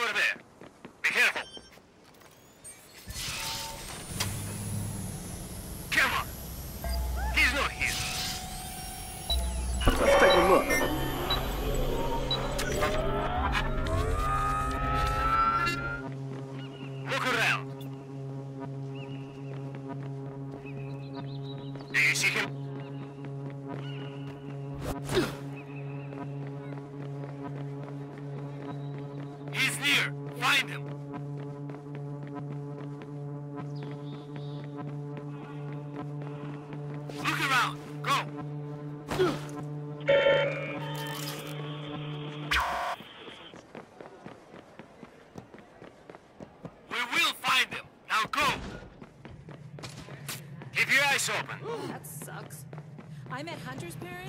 Look I met Hunter's parents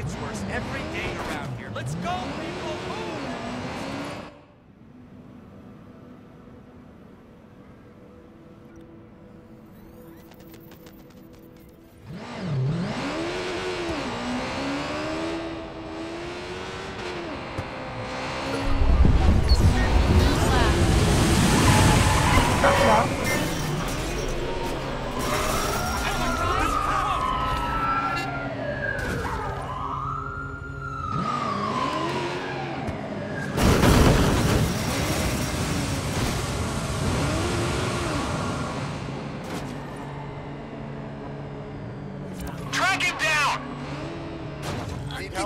gets worse every day around here. Let's go,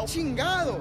chingado!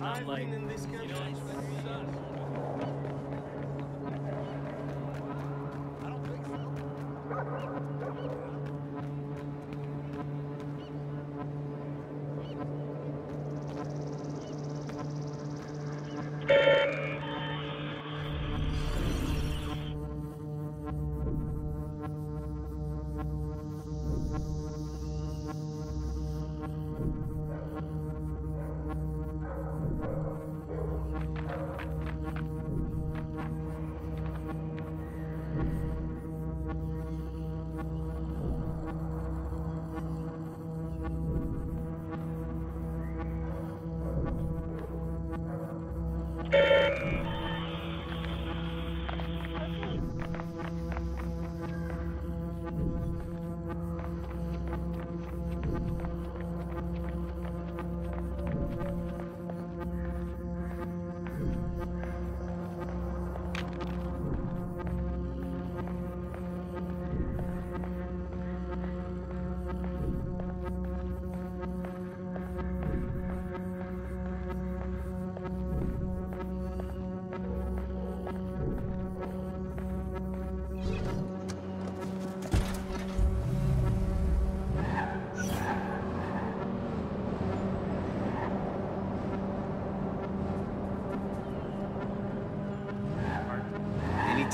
I'm like,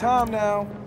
Anytime now.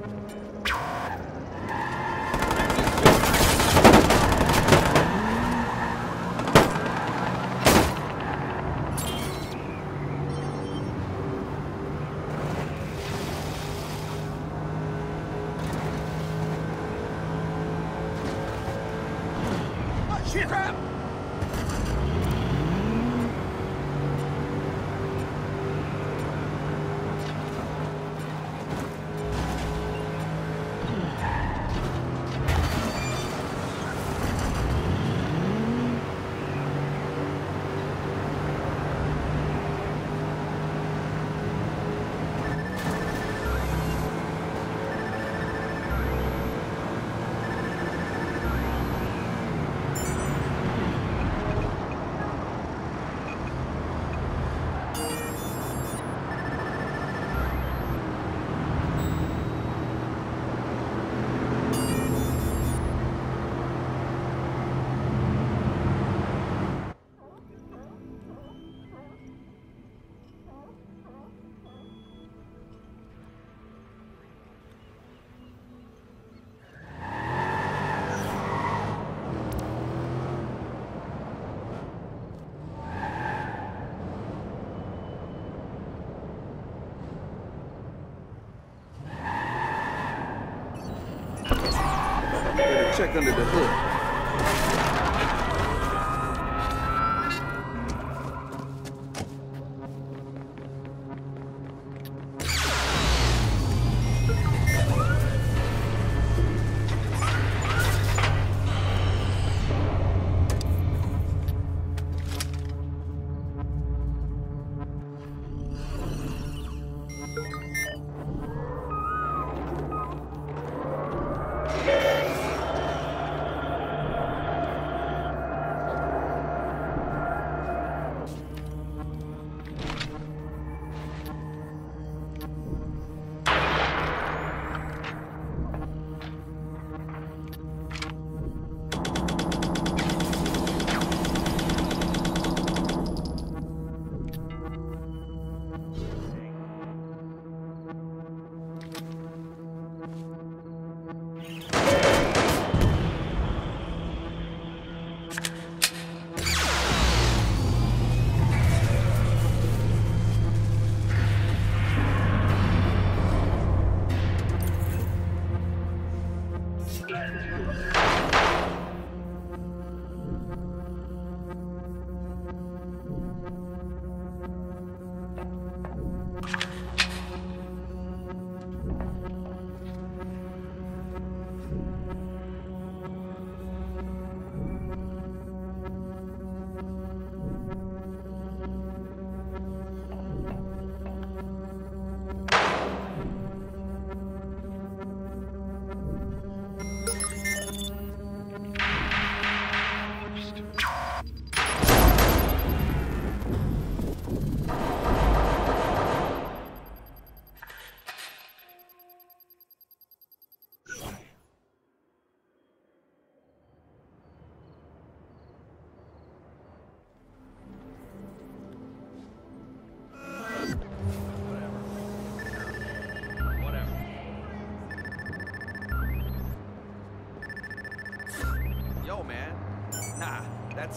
Check under the hood.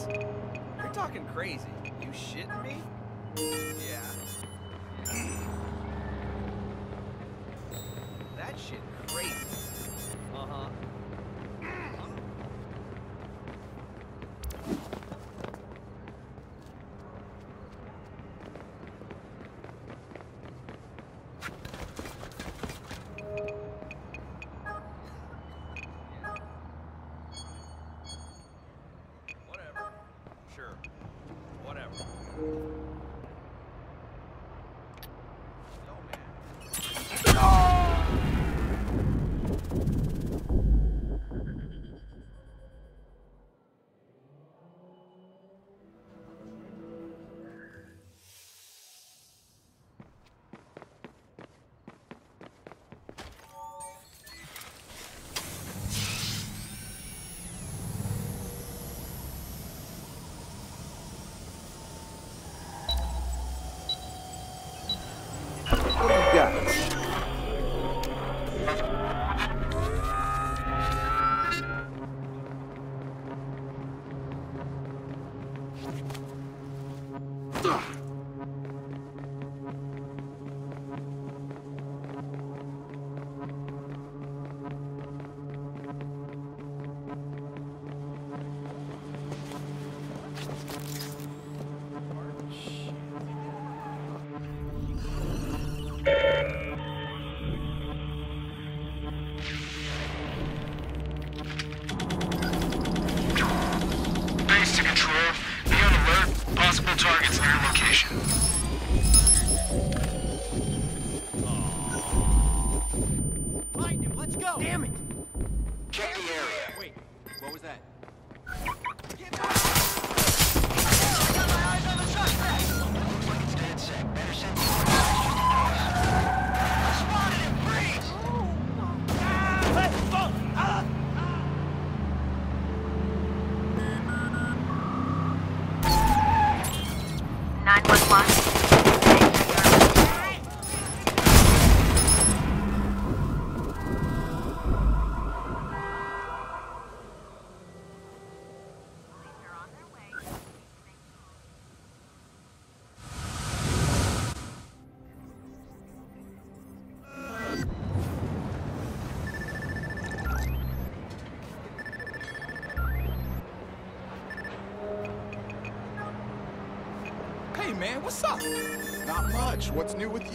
You're talking crazy. otro. Much. What's new with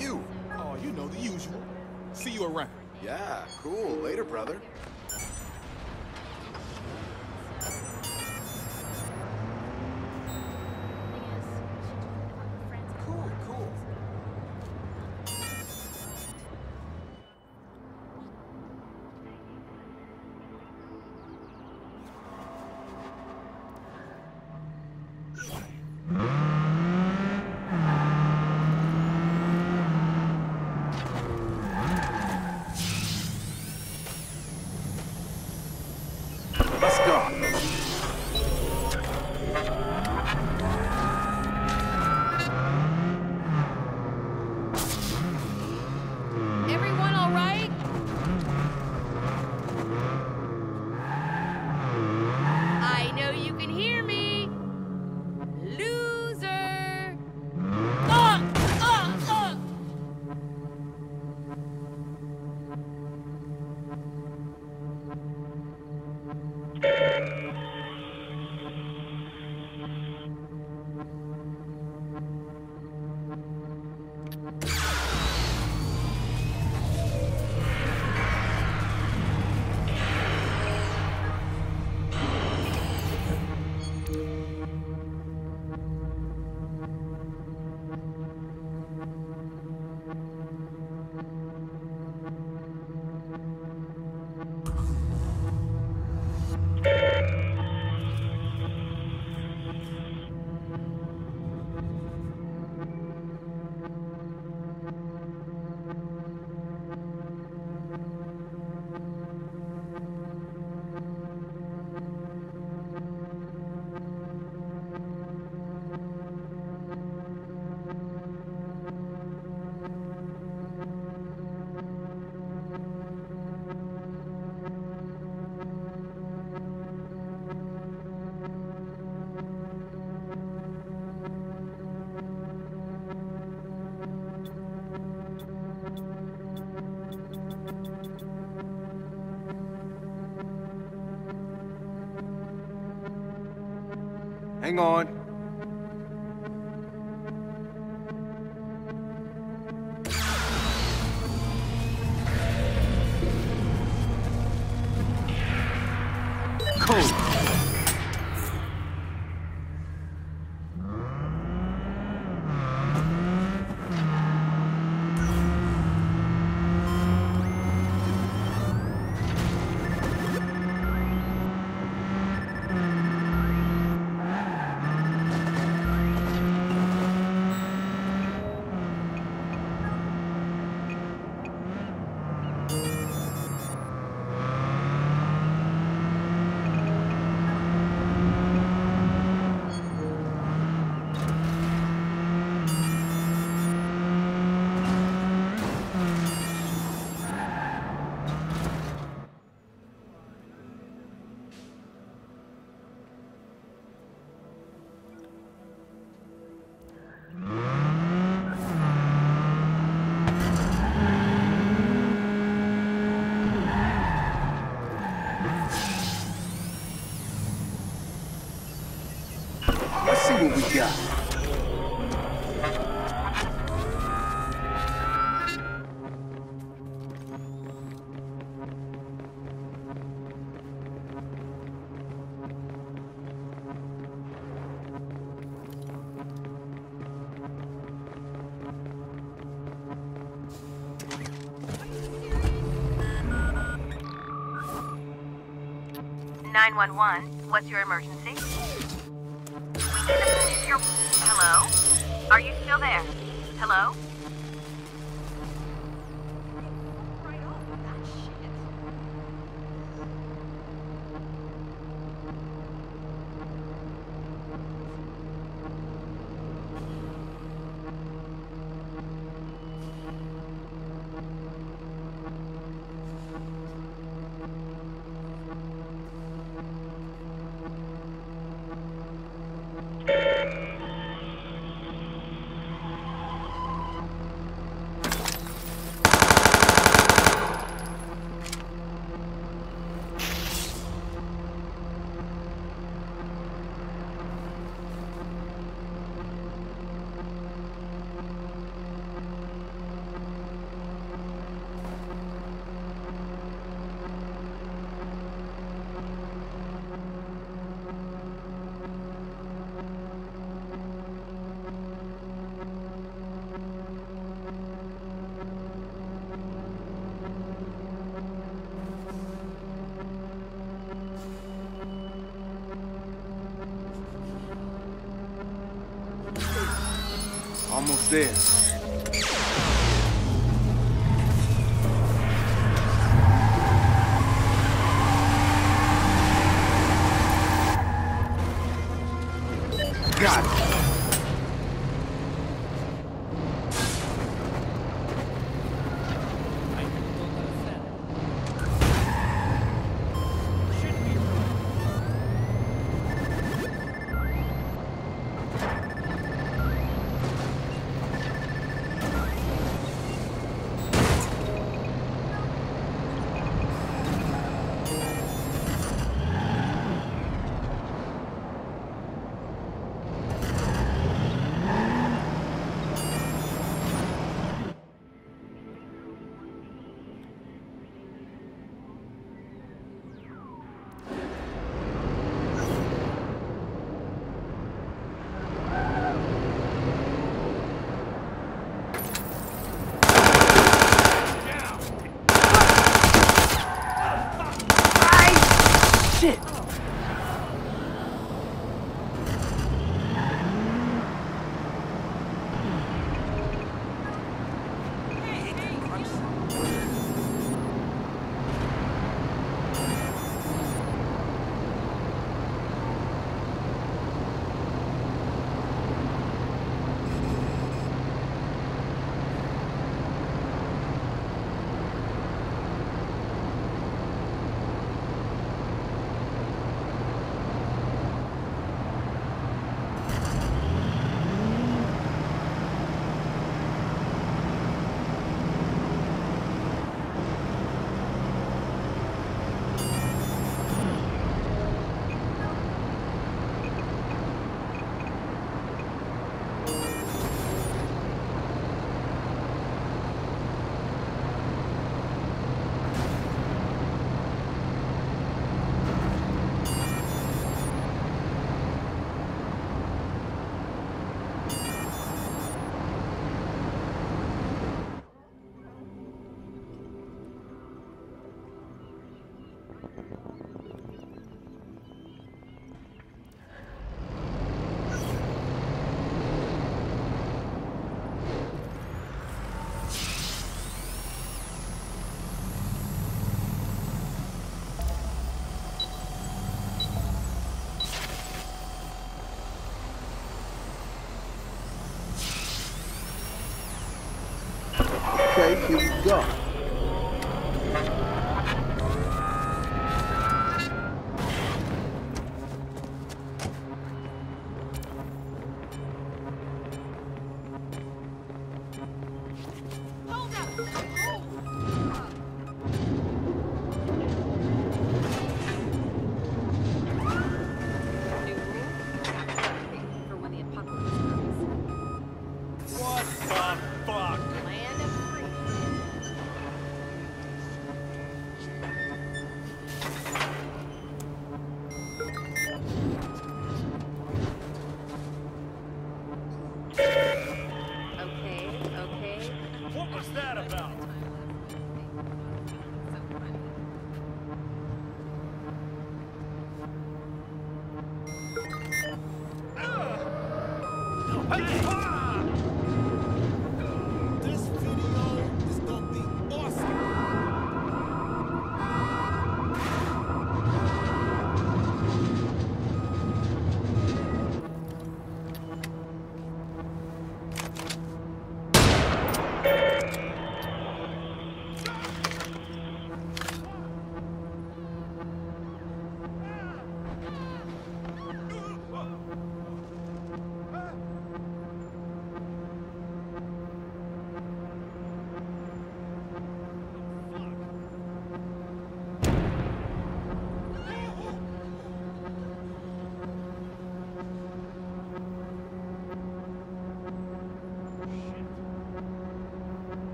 Hang on. One. What's your emergency? There. Okay, here we go.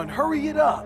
On, hurry it up.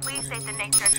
Please state the nature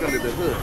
Better check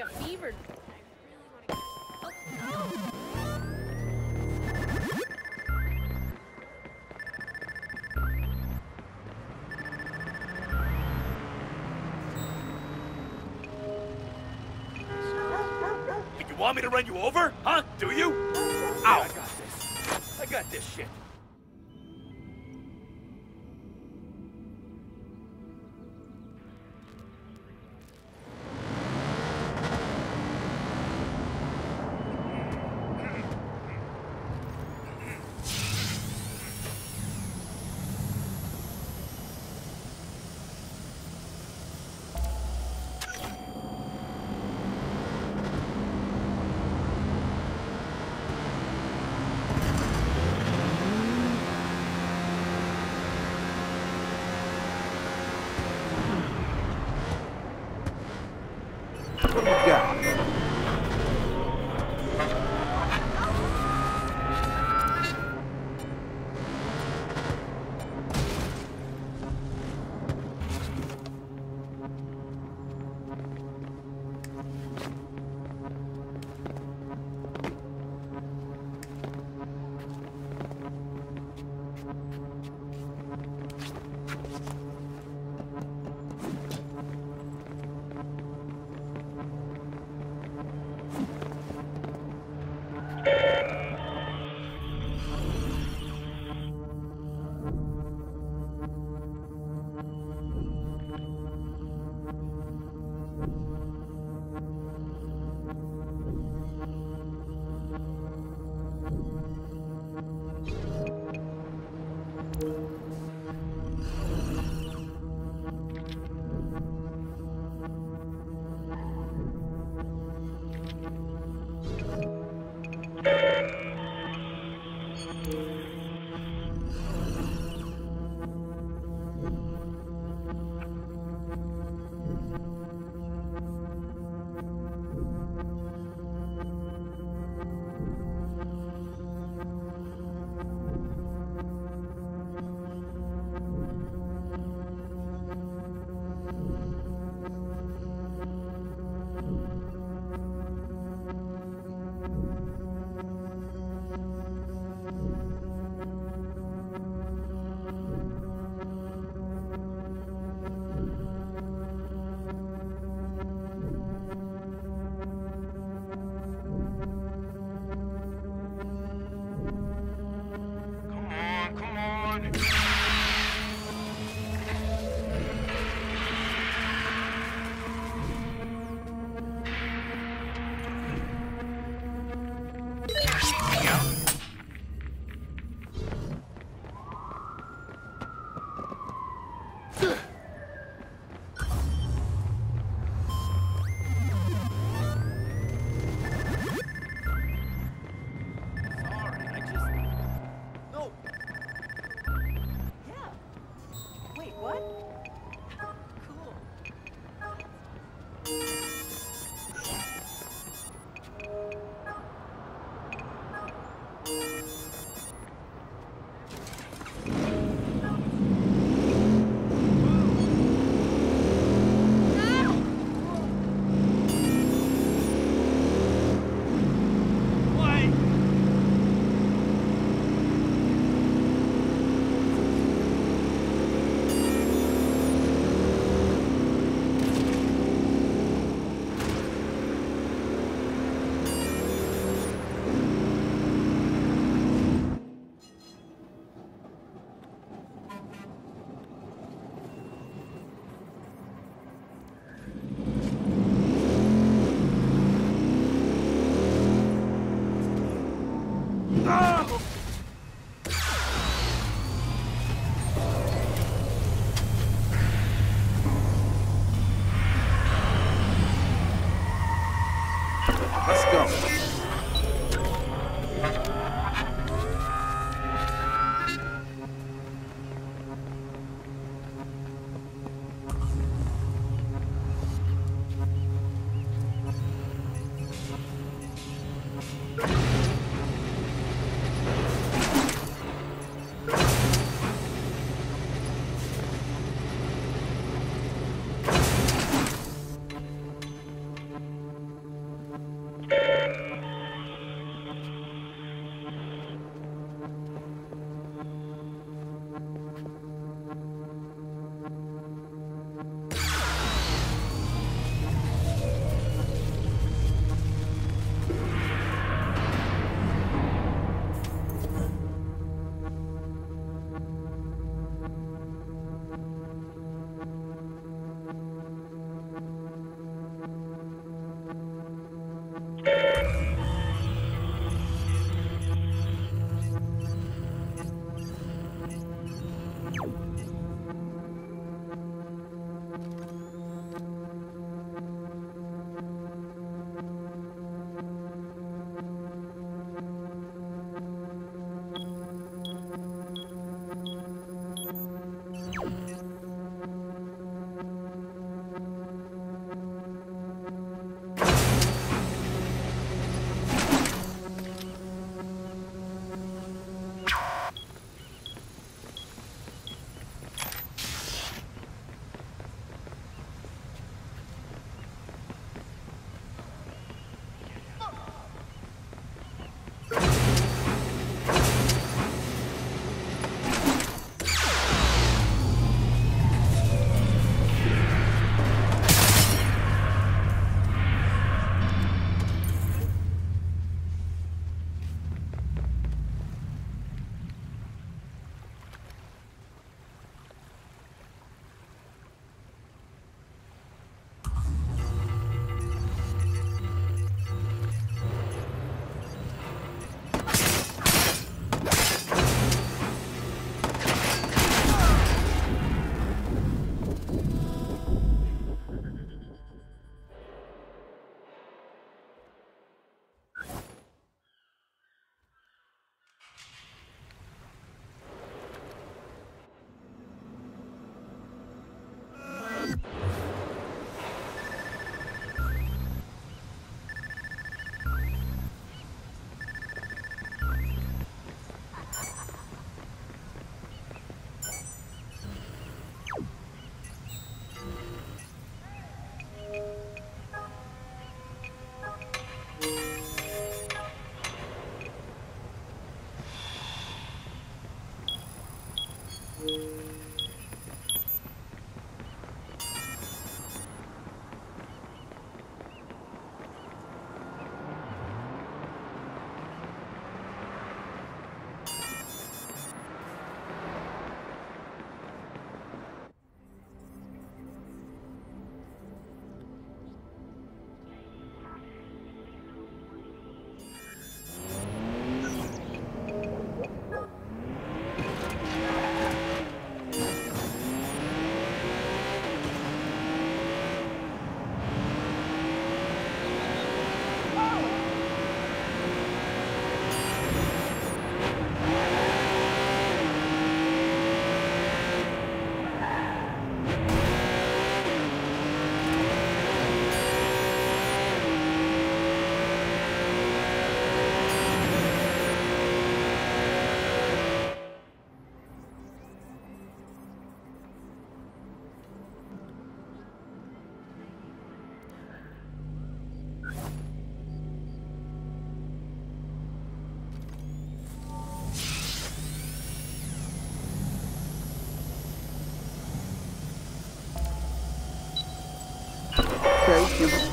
Like a fever. I really want to. Get Oh, You want me to run you over? Huh? Do you? Oh, Ow! I got this. I got this shit.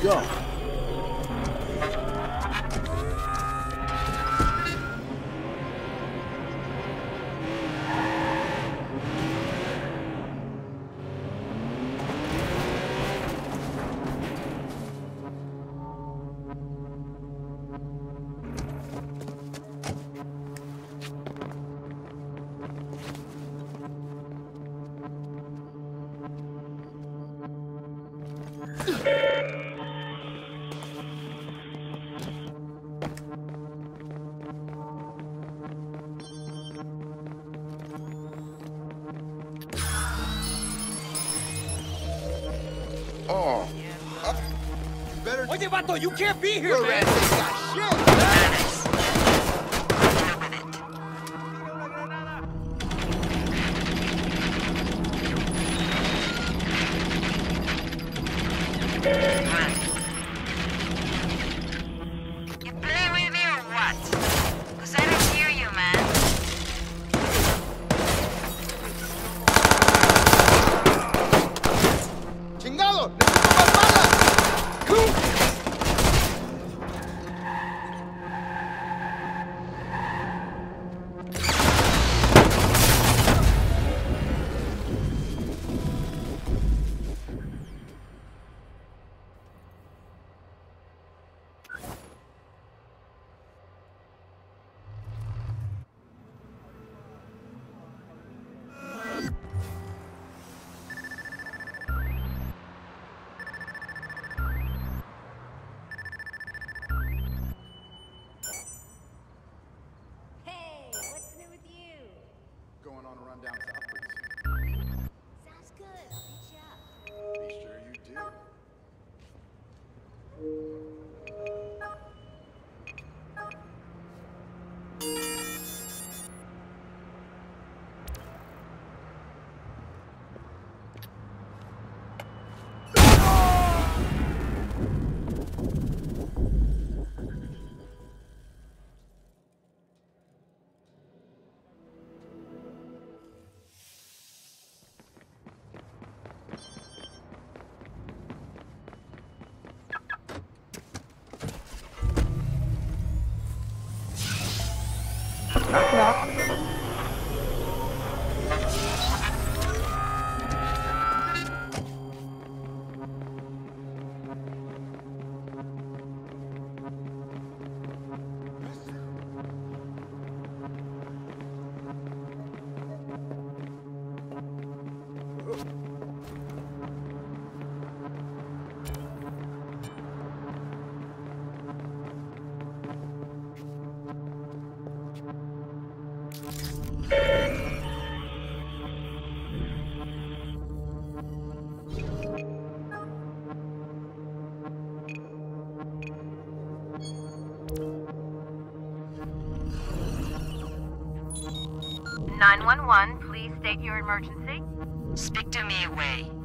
go. You can't be here, man! 911. Please state your emergency. Speak to me, Wei.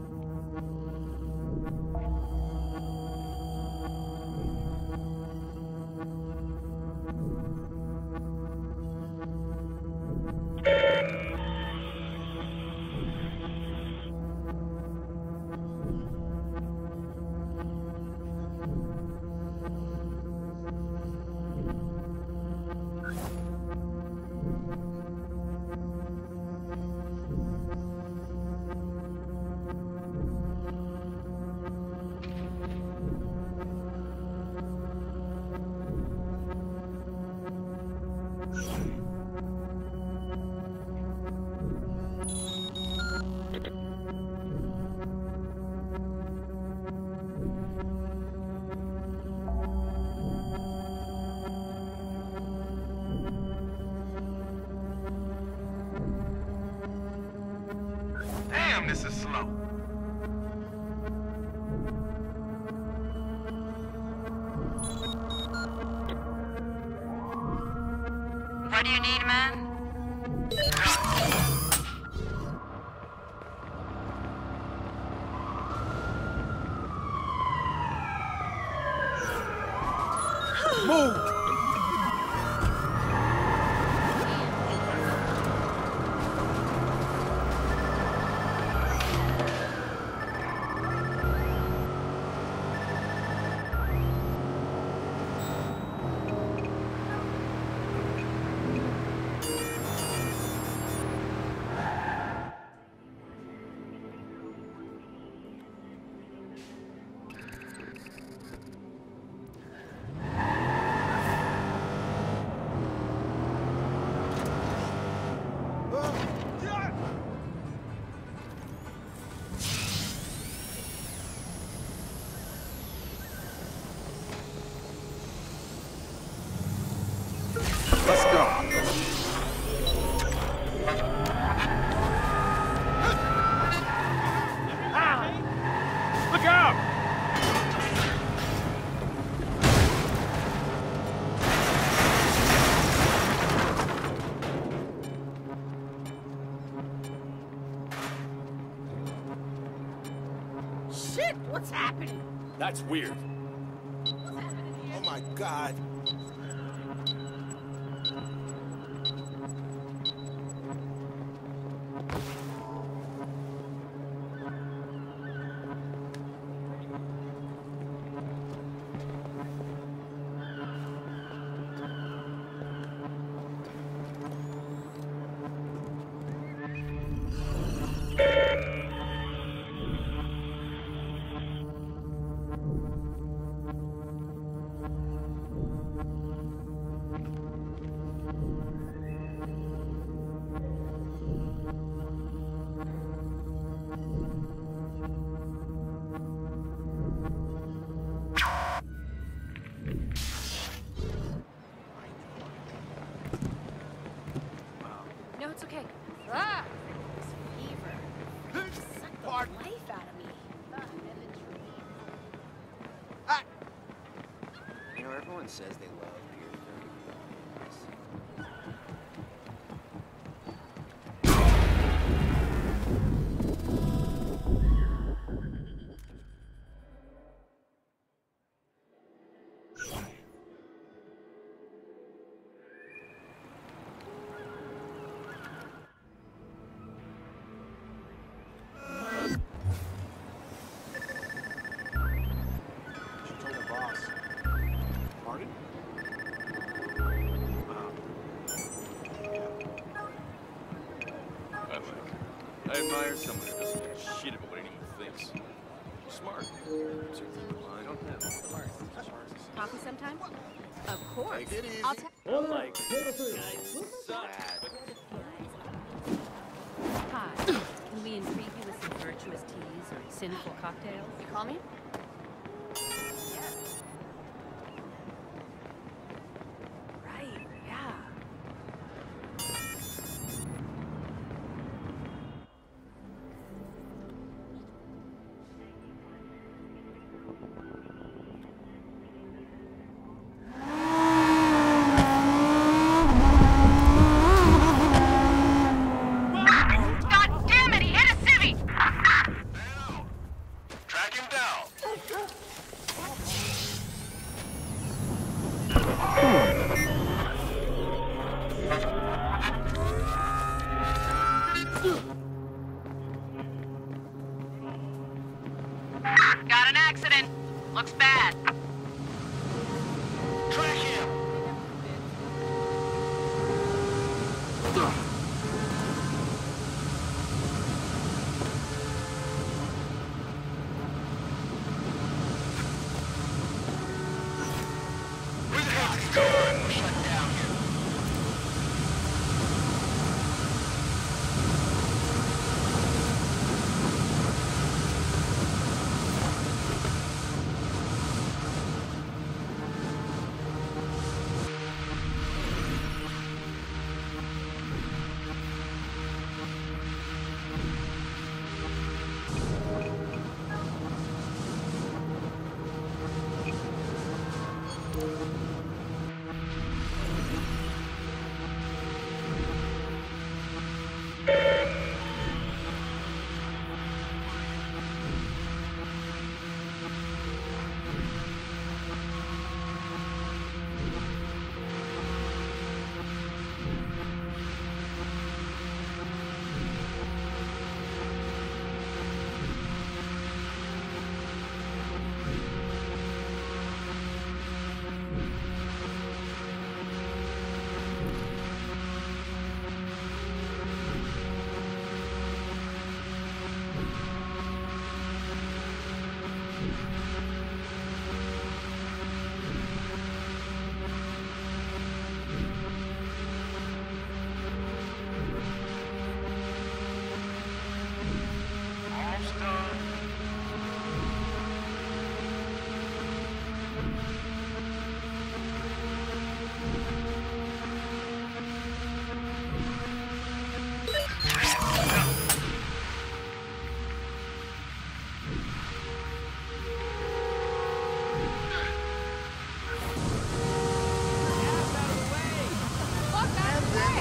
Shit, what's happening? That's weird. What's happening here? Oh my god. admire someone who doesn't give a shit about what anyone thinks. Smart. I. Don't have Coffee sometime? Of course. Take it easy. I'll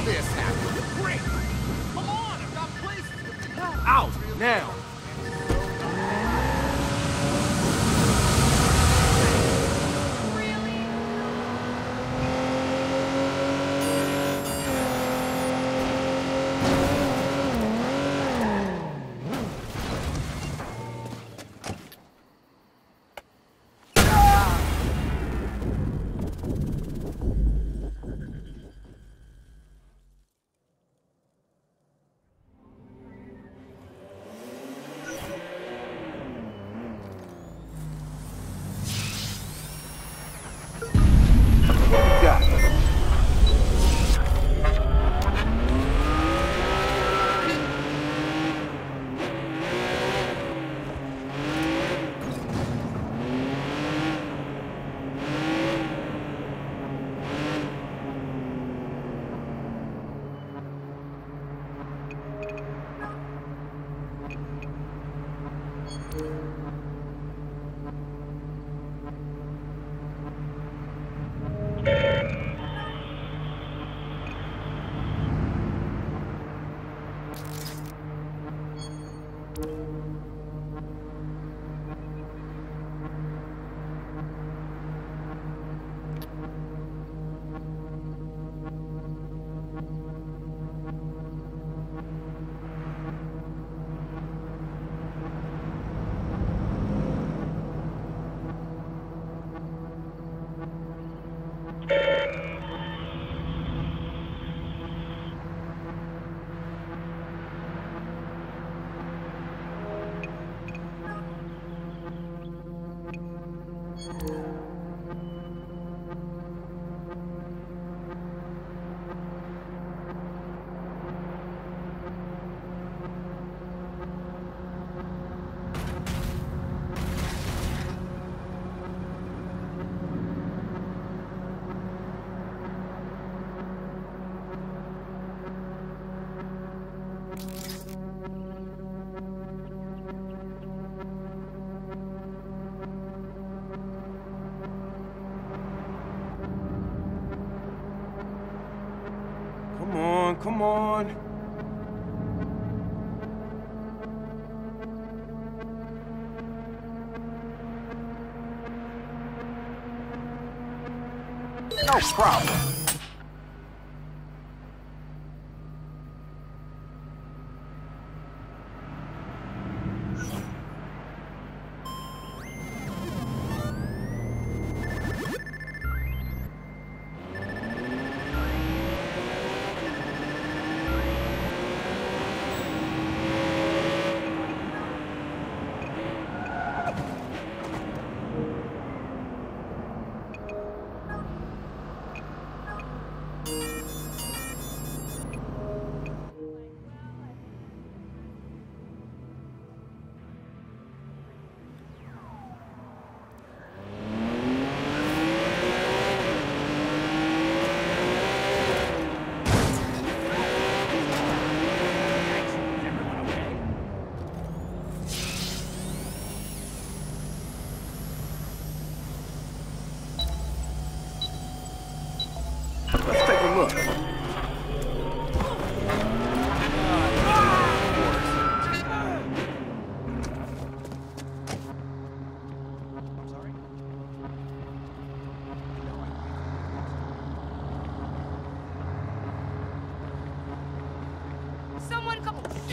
this happen. Great! Come on, I've got places to be. Out, now! Come on. No problem.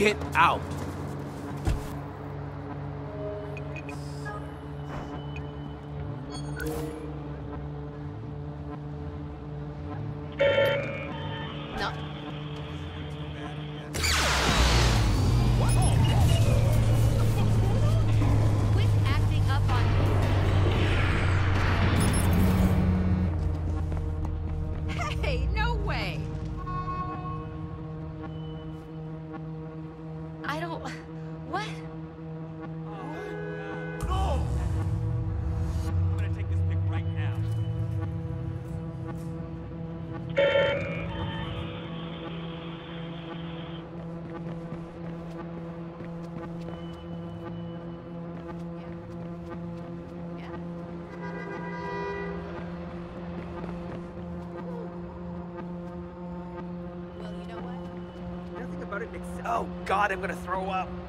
Get out. About it oh God, I'm gonna throw up.